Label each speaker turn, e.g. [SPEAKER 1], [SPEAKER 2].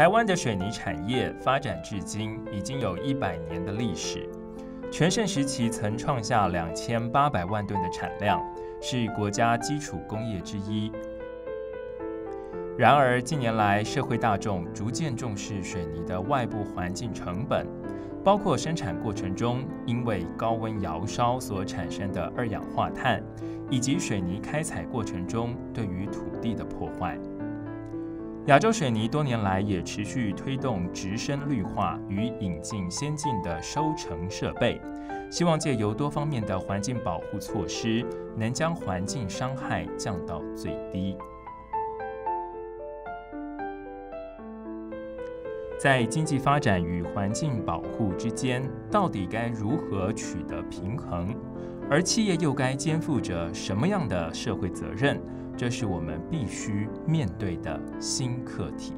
[SPEAKER 1] 台湾的水泥产业发展至今已经有一百年的历史，全盛时期曾创下两千八百万吨的产量，是国家基础工业之一。然而近年来，社会大众逐渐重视水泥的外部环境成本，包括生产过程中因为高温窑烧所产生的二氧化碳，以及水泥开采过程中对于土地的破坏。亚洲水泥多年来也持续推动直升绿化与引进先进的收成设备，希望借由多方面的环境保护措施，能将环境伤害降到最低。在经济发展与环境保护之间，到底该如何取得平衡？而企业又该肩负着什么样的社会责任？这是我们必须面对的新课题。